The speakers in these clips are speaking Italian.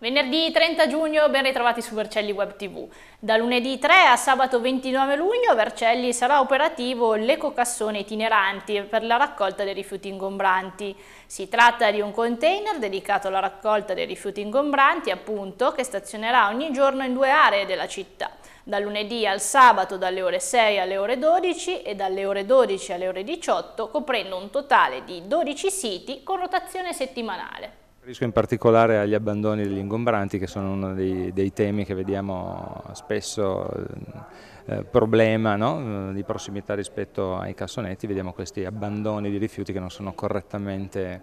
Venerdì 30 giugno, ben ritrovati su Vercelli Web TV. Da lunedì 3 a sabato 29 luglio Vercelli sarà operativo l'ecocassone itineranti per la raccolta dei rifiuti ingombranti. Si tratta di un container dedicato alla raccolta dei rifiuti ingombranti, appunto, che stazionerà ogni giorno in due aree della città. Da lunedì al sabato dalle ore 6 alle ore 12 e dalle ore 12 alle ore 18, coprendo un totale di 12 siti con rotazione settimanale. Riferisco in particolare agli abbandoni degli ingombranti che sono uno dei, dei temi che vediamo spesso eh, problema no? di prossimità rispetto ai cassonetti, vediamo questi abbandoni di rifiuti che non sono correttamente eh,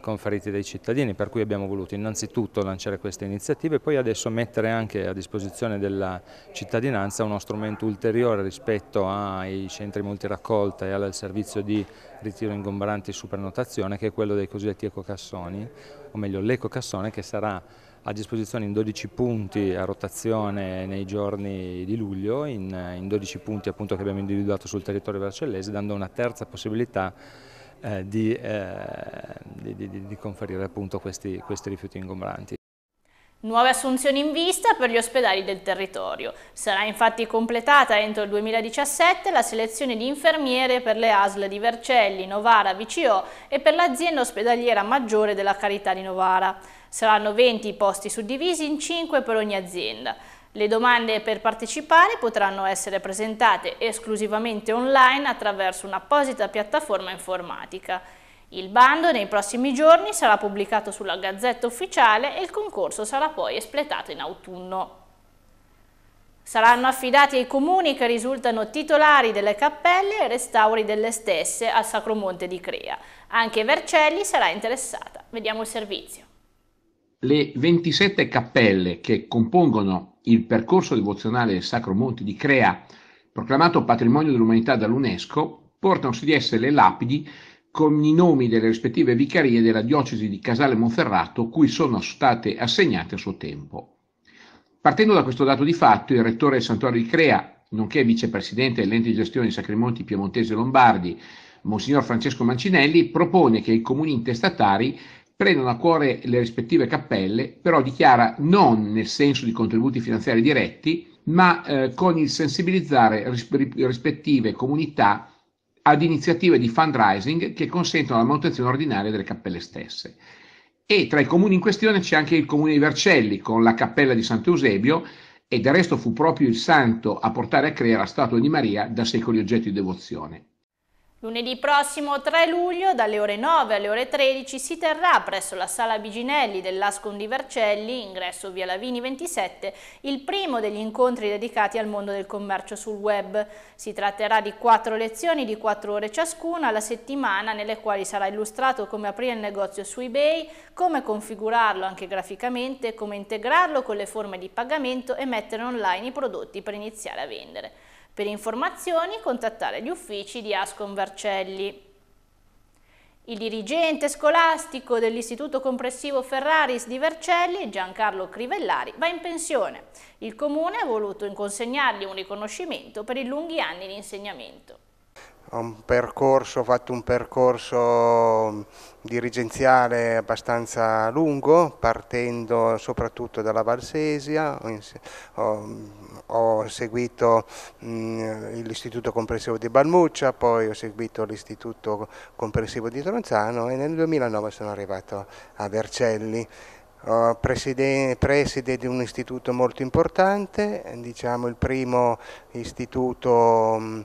conferiti dai cittadini, per cui abbiamo voluto innanzitutto lanciare queste iniziative e poi adesso mettere anche a disposizione della cittadinanza uno strumento ulteriore rispetto ai centri multiraccolta e al servizio di ritiro ingombranti su prenotazione che è quello dei cosiddetti ecocassoni, o meglio l'ecocassone che sarà a disposizione in 12 punti a rotazione nei giorni di luglio, in, in 12 punti appunto che abbiamo individuato sul territorio vercellese, dando una terza possibilità eh, di, eh, di, di, di, conferire appunto questi, questi rifiuti ingombranti. Nuove assunzioni in vista per gli ospedali del territorio. Sarà infatti completata entro il 2017 la selezione di infermiere per le ASL di Vercelli, Novara, VCO e per l'azienda ospedaliera maggiore della Carità di Novara. Saranno 20 i posti suddivisi in 5 per ogni azienda. Le domande per partecipare potranno essere presentate esclusivamente online attraverso un'apposita piattaforma informatica. Il bando nei prossimi giorni sarà pubblicato sulla Gazzetta Ufficiale e il concorso sarà poi espletato in autunno. Saranno affidati ai comuni che risultano titolari delle cappelle e restauri delle stesse al Sacromonte di Crea. Anche Vercelli sarà interessata. Vediamo il servizio. Le 27 cappelle che compongono il percorso devozionale del Sacro Monte di Crea, proclamato patrimonio dell'umanità dall'UNESCO, portano su di esse le lapidi con i nomi delle rispettive vicarie della diocesi di Casale Monferrato, cui sono state assegnate a suo tempo. Partendo da questo dato di fatto, il rettore del santuario di Crea, nonché vicepresidente dell'ente di gestione dei Sacrimonti Piemontesi e Lombardi, Monsignor Francesco Mancinelli, propone che i comuni intestatari prendono a cuore le rispettive cappelle, però dichiara non nel senso di contributi finanziari diretti, ma eh, con il sensibilizzare rispettive comunità ad iniziative di fundraising che consentono la manutenzione ordinaria delle cappelle stesse. E tra i comuni in questione c'è anche il comune di Vercelli con la cappella di Sant'Eusebio e del resto fu proprio il santo a portare a creare la statua di Maria da secoli oggetto di devozione. Lunedì prossimo 3 luglio dalle ore 9 alle ore 13 si terrà presso la Sala Biginelli dell'Ascon di Vercelli, ingresso via Lavini 27, il primo degli incontri dedicati al mondo del commercio sul web. Si tratterà di quattro lezioni di 4 ore ciascuna alla settimana nelle quali sarà illustrato come aprire il negozio su eBay, come configurarlo anche graficamente, come integrarlo con le forme di pagamento e mettere online i prodotti per iniziare a vendere. Per informazioni contattare gli uffici di Ascon Vercelli. Il dirigente scolastico dell'Istituto Compressivo Ferraris di Vercelli, Giancarlo Crivellari, va in pensione. Il Comune ha voluto consegnargli un riconoscimento per i lunghi anni di insegnamento. Ho percorso, ho fatto un percorso dirigenziale abbastanza lungo, partendo soprattutto dalla Valsesia, ho, ho seguito l'istituto comprensivo di Balmuccia, poi ho seguito l'istituto comprensivo di Tronzano e nel 2009 sono arrivato a Vercelli. Preside, di un istituto molto importante, diciamo il primo istituto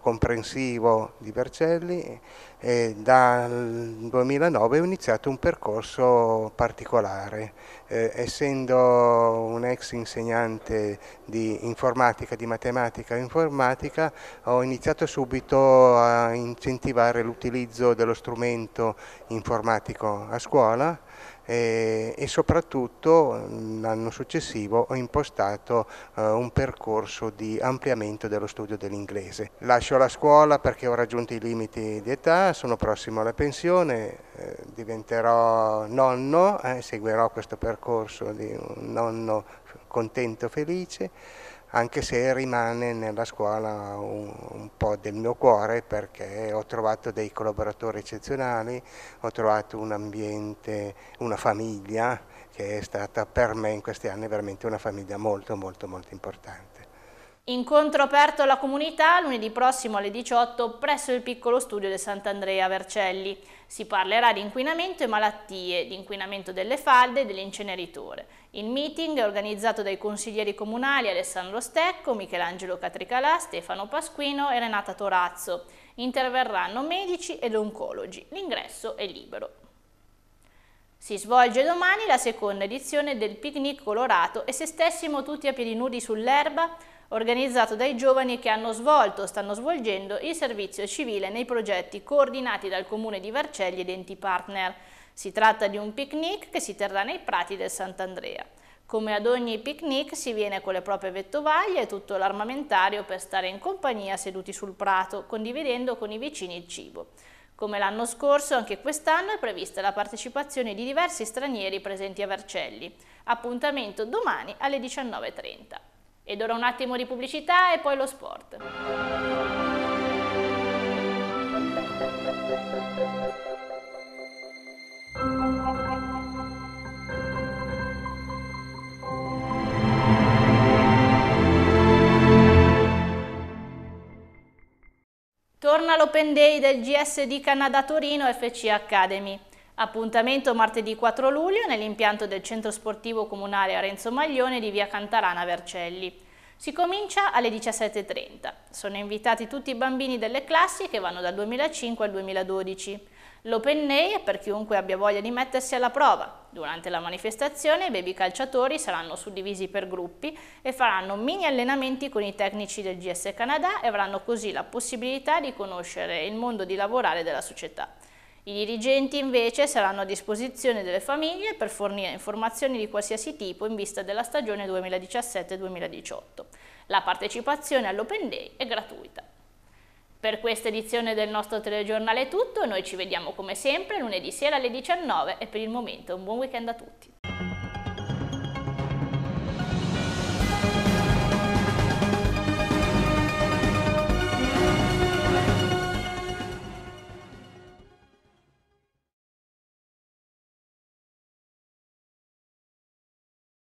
comprensivo di Vercelli e dal 2009 ho iniziato un percorso particolare, eh, essendo un ex insegnante di informatica, di matematica e informatica, ho iniziato subito a incentivare l'utilizzo dello strumento informatico a scuola e, e soprattutto l'anno successivo ho impostato eh, un percorso di ampliamento dello studio dell'inglese. Lascio la scuola perché ho raggiunto i limiti di età, sono prossimo alla pensione, eh, diventerò nonno, eh, seguirò questo percorso di un nonno contento, felice anche se rimane nella scuola un, un, po' del mio cuore perché ho trovato dei collaboratori eccezionali, ho trovato un ambiente, una famiglia che è stata per me in questi anni veramente una famiglia molto molto molto importante. Incontro aperto alla comunità lunedì prossimo alle 18 presso il piccolo studio di Sant'Andrea Vercelli. Si parlerà di inquinamento e malattie, di inquinamento delle falde e dell'inceneritore. Il meeting è organizzato dai consiglieri comunali Alessandro Stecco, Michelangelo Catricalà, Stefano Pasquino e Renata Torazzo. Interverranno medici ed oncologi. L'ingresso è libero. Si svolge domani la seconda edizione del Picnic Colorato e se stessimo tutti a piedi nudi sull'erba organizzato dai giovani che hanno svolto o stanno svolgendo il servizio civile nei progetti coordinati dal Comune di Vercelli ed enti partner. Si tratta di un picnic che si terrà nei prati del Sant'Andrea. Come ad ogni picnic si viene con le proprie vettovaglie e tutto l'armamentario per stare in compagnia seduti sul prato, condividendo con i vicini il cibo. Come l'anno scorso, anche quest'anno è prevista la partecipazione di diversi stranieri presenti a Vercelli. Appuntamento domani alle 19.30. Ed ora un attimo di pubblicità e poi lo sport. Torna l'Open Day del GSD Canada Torino FC Academy. Appuntamento martedì 4 luglio nell'impianto del centro sportivo comunale Arenzo Maglione di via Cantarana Vercelli. Si comincia alle 17.30. Sono invitati tutti i bambini delle classi che vanno dal 2005 al 2012. L'Open Day è per chiunque abbia voglia di mettersi alla prova. Durante la manifestazione i baby calciatori saranno suddivisi per gruppi e faranno mini allenamenti con i tecnici del GS Canada e avranno così la possibilità di conoscere il mondo di lavorare della società. I dirigenti invece saranno a disposizione delle famiglie per fornire informazioni di qualsiasi tipo in vista della stagione 2017-2018. La partecipazione all'Open Day è gratuita. Per questa edizione del nostro telegiornale è tutto, noi ci vediamo come sempre lunedì sera alle 19 e per il momento un buon weekend a tutti.